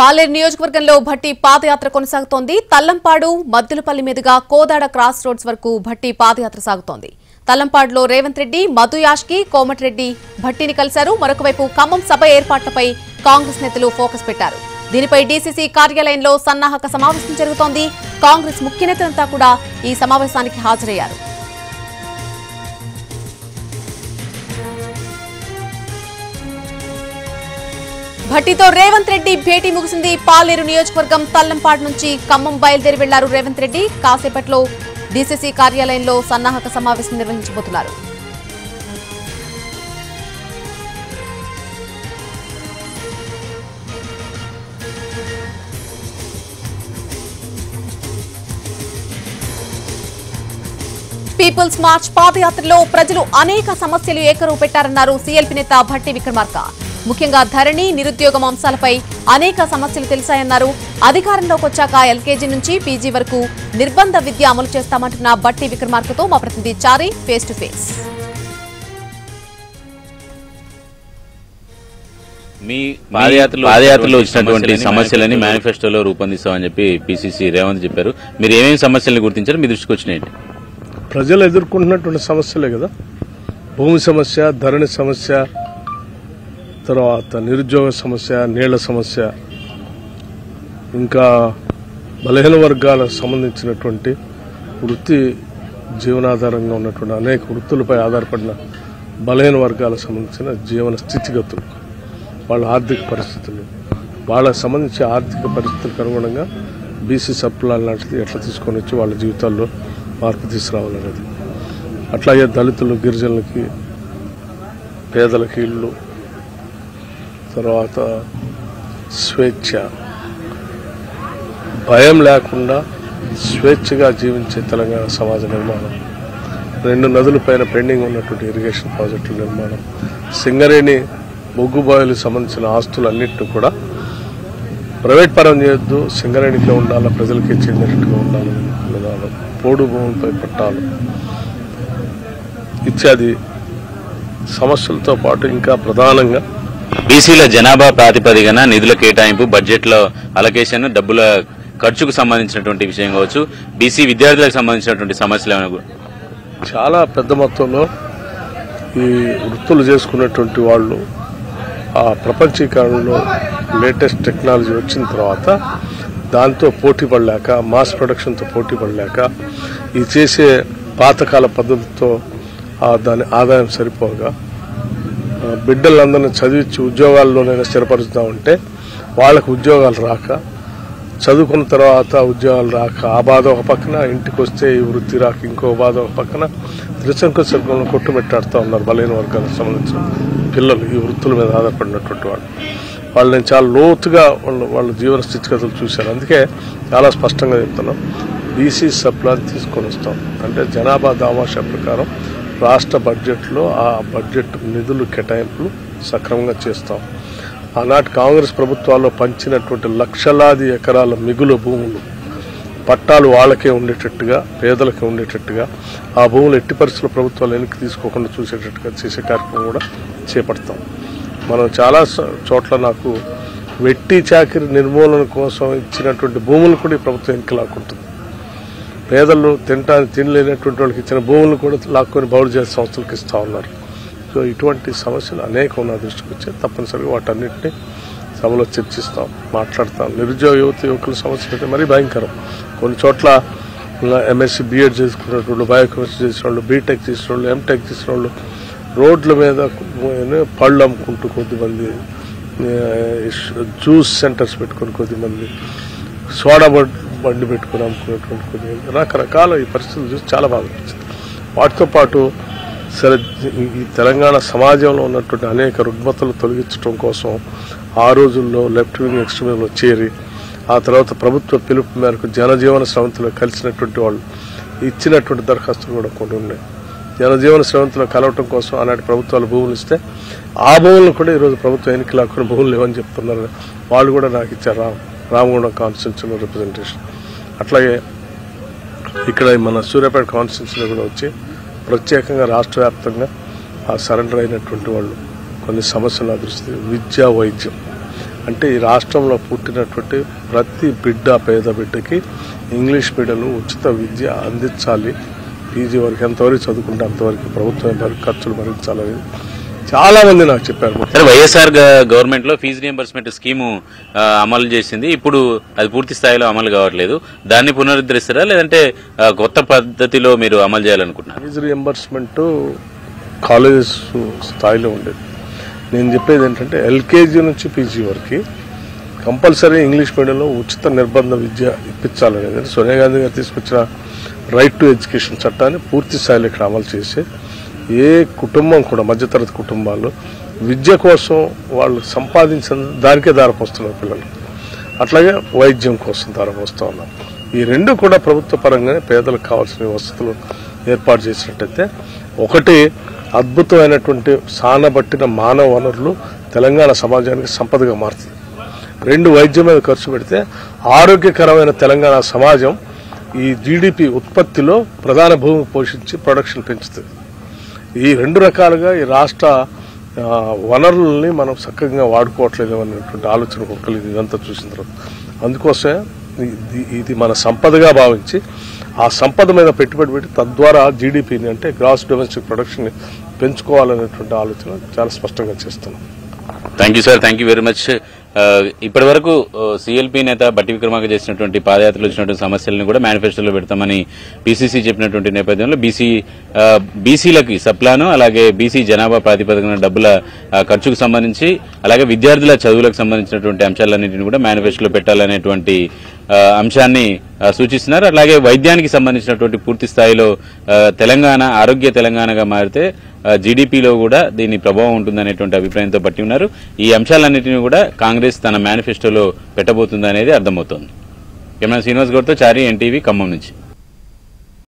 పాలేరు నియోజకవర్గంలో భట్టి పాదయాత్ర కొనసాగుతోంది. తల్లంపాడు మద్దులపల్లి మీదుగా కోదాడ క్రాస్ రోడ్స్ వరకు భట్టి పాదయాత్ర సాగుతోంది. తల్లంపాడులో రేవంత్ రెడ్డి మధు యాష్కి కోమటిరెడ్డి భట్టిని కలిశారు. మరొకవైపు ఖమ్మం సభ ఏర్పాట్లపై కాంగ్రెస్ నేతలు ఫోకస్ పెట్టారు. దీనిపై డీసీసీ కార్యాలయంలో సన్నాహక సమావేశం జరుగుతోంది. కాంగ్రెస్ ముఖ్య నేతలంతా కూడా ఈ సమావేశానికి హాజరయ్యారు. భట్టితో రేవంత్ రెడ్డి భేటీ ముగిసింది. పాలేరు నియోజకవర్గం తల్లంపాడు నుంచి ఖమ్మం బయలుదేరి వెళ్ళారు రేవంత్ రెడ్డి. కాసేపట్లో డీసీసీ కార్యాలయంలో సన్నాహక సమావేశం నిర్వహించబోతున్నారు. పీపుల్స్ మార్చ్ పాదయాత్రలో ప్రజలు అనేక సమస్యలు ఏకరువు పెట్టారన్నారు సీఎల్పీ నేత భట్టి విక్రమార్క. ముఖ్యంగా ధరణి నిరుద్యోగం అంశాలపై అనేక సమస్యలు తెలిసాయన్నారు. అధికారంలోకి వచ్చాక ఎల్కేజీ నుంచి పీజీ వరకు నిర్బంధ విద్య అమలు చేస్తామంటున్న భట్టి విక్రమార్కతో మా ప్రతినిధి చారి ఫేస్ టు ఫేస్ మీ పాదయాత్రలో పాదయాత్రలో వచ్చినటువంటి సమస్యలని మేనిఫెస్టోలో రూపొందిస్తామని చెప్పి పిసిసి రేవంత్ చెప్పారు. మీరు ఏమేమి సమస్యలను గుర్తించారు? మీ దృష్టికి వచ్చినాయండి. ప్రజలు ఎదుర్కొంటున్నటువంటి సమస్యలే కదా. భూమి సమస్య ధరణి సమస్య తర్వాత నిరుద్యోగ సమస్య నీళ్ళ సమస్య ఇంకా బలహీన వర్గాలకు సంబంధించినటువంటి వృత్తి జీవనాధారంగా ఉన్నటువంటి అనేక వృత్తులపై ఆధారపడిన బలహీన వర్గాలకు సంబంధించిన జీవన స్థితిగతులు వాళ్ళ ఆర్థిక పరిస్థితులు. వాళ్ళకు సంబంధించి ఆర్థిక పరిస్థితులకు అనుగుణంగా బీసీ సప్లాన్ లాంటిది ఎట్లా తీసుకొని వచ్చి వాళ్ళ జీవితాల్లో మార్పు తీసుకురావాలనేది. అట్లాగే దళితులు గిరిజనులకి పేదలకి ఇళ్ళు తర్వాత స్వేచ్ఛ. భయం లేకుండా స్వేచ్ఛగా జీవించే తెలంగాణ సమాజ నిర్మాణం. రెండు నదుల పైన పెండింగ్ ఉన్నటువంటి ఇరిగేషన్ ప్రాజెక్టుల నిర్మాణం. సింగరేణి బొగ్గుబావులకు సంబంధించిన ఆస్తులన్నింటినీ కూడా ప్రైవేట్ పరం చేయొద్దు సింగరేణికే ఉండాలి ప్రజలకే చెందినట్టుగా ఉండాలి విధానం పోడు భూములపై పట్టాలు. ఇత్యాది సమస్యలతో పాటు ఇంకా ప్రధానంగా బీసీల జనాభా ప్రాతిపదికన నిధుల కేటాయింపు బడ్జెట్లో అలొకేషన్ డబ్బుల ఖర్చుకు సంబంధించినటువంటి విషయం కావచ్చు బీసీ విద్యార్థులకు సంబంధించినటువంటి సమస్యలు చాలా పెద్ద మొత్తంలో ఈ వృత్తులు చేసుకున్నటువంటి వాళ్ళు ఆ ప్రపంచీకరణలో లేటెస్ట్ టెక్నాలజీ వచ్చిన తర్వాత దాంతో పోటీ పడలేక మాస్ ప్రొడక్షన్తో పోటీ పడలేక ఈ చేసే పాతకాల పద్ధతితో దాని ఆదాయం సరిపోగా బిడ్డలందరినీ చదివించి ఉద్యోగాల్లోనైనా స్థిరపరుస్తామంటే వాళ్ళకు ఉద్యోగాలు రాక చదువుకున్న తర్వాత ఉద్యోగాలు రాక ఆ బాధ ఒక పక్కన ఇంటికి వస్తే ఈ వృత్తి రాక ఇంకో బాధ ఒక పక్కన త్రిశంకు సర్గంలో కొట్టుమెట్టాడుతూ ఉన్నారు బలైన వర్గాలకు సంబంధించిన పిల్లలు ఈ వృత్తుల మీద ఆధారపడినటువంటి వాళ్ళు. వాళ్ళు నేను చాలా లోతుగా వాళ్ళ వాళ్ళ జీవన స్థితిగతులు చూశాను అందుకే చాలా స్పష్టంగా చెప్తున్నాం బీసీ సప్లాన్ తీసుకొని వస్తాం. అంటే జనాభా దామాషా ప్రకారం రాష్ట్ర బడ్జెట్లో ఆ బడ్జెట్ నిధులు కేటాయింపులు సక్రమంగా చేస్తాం. ఆనాటి కాంగ్రెస్ ప్రభుత్వాల్లో పంచినటువంటి లక్షలాది ఎకరాల మిగులు భూములు పట్టాలు వాళ్ళకే ఉండేటట్టుగా పేదలకే ఉండేటట్టుగా ఆ భూములు ఎట్టి పరిస్థితుల్లో ప్రభుత్వాలు వెనక్కి తీసుకోకుండా చూసేటట్టుగా చేసే కార్యక్రమం కూడా చేపడతాం. మనం చాలా చోట్ల నాకు వెట్టి చాకిరి నిర్మూలన కోసం ఇచ్చినటువంటి భూములు కూడా ఈ ప్రభుత్వం వెనక్కి లాక్కుంటుంది. పేదలు తినటానికి తినలేనటువంటి వాళ్ళకి ఇచ్చిన భూములను కూడా లాక్కొని బౌలు చేసే సంస్థలకు ఇస్తూ ఉన్నారు. సో ఇటువంటి సమస్యలు అనేక ఉన్న దృష్టికి వచ్చాయి. తప్పనిసరిగా వాటన్నిటిని సభలో చర్చిస్తాం మాట్లాడతాం. నిరుద్యోగ యువత యువకుల సమస్యలు అయితే మరీ భయంకరం. కొన్ని చోట్ల ఎంఎస్సీ బీఎడ్ చేసుకున్నటువంటి బయోకెమిస్ట్రీ చేసిన వాళ్ళు బీటెక్ చేసిన వాళ్ళు ఎంటెక్ చేసిన వాళ్ళు రోడ్ల మీద పళ్ళు అమ్ముకుంటూ కొద్దిమంది జ్యూస్ సెంటర్స్ పెట్టుకుని కొద్దిమంది సోడా బండి పెట్టుకుని అమ్ముకునేటువంటి కొన్ని రకరకాల ఈ పరిస్థితులు చూసి చాలా బాగా అనిపించింది. వాటితో పాటు సరే ఈ- తెలంగాణ సమాజంలో ఉన్నటువంటి అనేక రుగ్మతలు తొలగించడం కోసం ఆ రోజుల్లో లెఫ్ట్ వింగ్ ఎక్స్ట్రీమిజంలో చేరి ఆ తర్వాత ప్రభుత్వ పిలుపు మేరకు జనజీవన శ్రవంతిలో కలిసినటువంటి వాళ్ళు ఇచ్చినటువంటి దరఖాస్తులు కూడా కొన్ని ఉన్నాయి. జనజీవన శ్రవంతిలో కలవటం కోసం ఆనాటి ప్రభుత్వాలు భూములు ఇస్తే ఆ భూములను కూడా ఈరోజు ప్రభుత్వం ఎన్నికలు లాక్కుని భూములు లేవని చెప్తున్నారు. వాళ్ళు కూడా నాకు ఇచ్చారు రామగుండం కాన్స్టిట్యున్సీలో రిప్రజెంటేషన్ అట్లాగే ఇక్కడ మన సూర్యాపేట కాన్స్టిట్యున్సీలో కూడా వచ్చి ప్రత్యేకంగా రాష్ట్ర వ్యాప్తంగా ఆ సరెండర్ అయినటువంటి వాళ్ళు కొన్ని సమస్యలు అదృష్టి విద్యా వైద్యం. అంటే ఈ రాష్ట్రంలో పుట్టినటువంటి ప్రతి బిడ్డ పేద బిడ్డకి ఇంగ్లీష్ మీడియంలో ఉచిత విద్య అందించాలి. పీజీ వరకు ఎంతవరకు చదువుకుంటే అంతవరకు ప్రభుత్వం ఎంతవరకు ఖర్చులు భరించాలనేది చాలా మంది నాకు చెప్పారు. సరే వైఎస్ఆర్ గవర్నమెంట్లో ఫీజు రియంబర్స్మెంట్ స్కీము అమలు చేసింది. ఇప్పుడు అది పూర్తి స్థాయిలో అమలు కావట్లేదు. దాన్ని పునరుద్ధరిస్తారా? లేదంటే కొత్త పద్ధతిలో మీరు అమలు చేయాలనుకుంటున్నారు? ఫీజు రియంబర్స్మెంట్ కాలేజెస్ స్థాయిలో ఉండేది. నేను చెప్పేది ఏంటంటే ఎల్కేజీ నుంచి పీజీ వరకు కంపల్సరీ ఇంగ్లీష్ మీడియంలో ఉచిత నిర్బంధ విద్య ఇప్పించాలనేది సోనియా గాంధీ గారు తీసుకొచ్చిన రైట్ టు ఎడ్యుకేషన్ చట్టాన్ని పూర్తి స్థాయిలో ఇక్కడ అమలు చేసి ఏ కుటుంబం కూడా మధ్యతరగతి కుటుంబాలు విద్య కోసం వాళ్ళు సంపాదించిన దానికే దారిపోస్తున్నారు పిల్లలు. అట్లాగే వైద్యం కోసం దారిపోస్తూ ఉన్నారు. ఈ రెండు కూడా ప్రభుత్వ పరంగానే పేదలకు కావాల్సిన వసతులు ఏర్పాటు చేసినట్టయితే ఒకటి అద్భుతమైనటువంటి సానబట్టిన మానవ వనరులు తెలంగాణ సమాజానికి సంపదగా మారుతుంది. రెండు వైద్యం మీద ఖర్చు పెడితే ఆరోగ్యకరమైన తెలంగాణ సమాజం ఈ జీడిపి ఉత్పత్తిలో ప్రధాన భూమి పోషించి ప్రొడక్షన్ పెంచుతుంది. ఈ రెండు రకాలుగా ఈ రాష్ట్ర వనరుల్ని మనం చక్కగా వాడుకోవట్లేదు అనేటువంటి ఆలోచన కలిగింది. ఇదంతా చూసిన తర్వాత అందుకోసమే ఇది ఇది మన సంపదగా భావించి ఆ సంపద మీద పెట్టుబడి పెట్టి తద్వారా జీడిపిని అంటే గ్రాస్ డొమెస్టిక్ ప్రొడక్షన్ పెంచుకోవాలనేటువంటి ఆలోచన చాలా స్పష్టంగా చేస్తున్నాం. Thank you sir thank you very much ఇప్పటి వరకు సిఎల్పి నేత బట్టి విక్రమార్క చేసినటువంటి పాదయాత్రలు వచ్చినటువంటి సమస్యలను కూడా మేనిఫెస్టోలో పెడతామని పీసీసీ చెప్పినటువంటి నేపథ్యంలో బీసీ బీసీలకి సప్లాను అలాగే బీసీ జనాభా ప్రాతిపదికన డబ్బుల ఖర్చుకు సంబంధించి అలాగే విద్యార్థుల చదువులకు సంబంధించినటువంటి అంశాలన్నింటినీ కూడా మేనిఫెస్టోలో పెట్టాలనేటువంటి అంశాన్ని సూచిస్తున్నారు. అలాగే వైద్యానికి సంబంధించినటువంటి పూర్తి స్థాయిలో తెలంగాణ ఆరోగ్య తెలంగాణగా మారితే జీడీపీలో కూడా దీని ప్రభావం ఉంటుందనేటువంటి అభిప్రాయంతో పట్టి ఉన్నారు. ఈ అంశాలన్నింటినీ కూడా కాంగ్రెస్ తన మేనిఫెస్టోలో పెట్టబోతుందనేది అర్థమవుతోంది. కెమెరా శ్రీనివాస్ గౌడ్తో చారి ఎన్టీవీ ఖమ్మం నుంచి.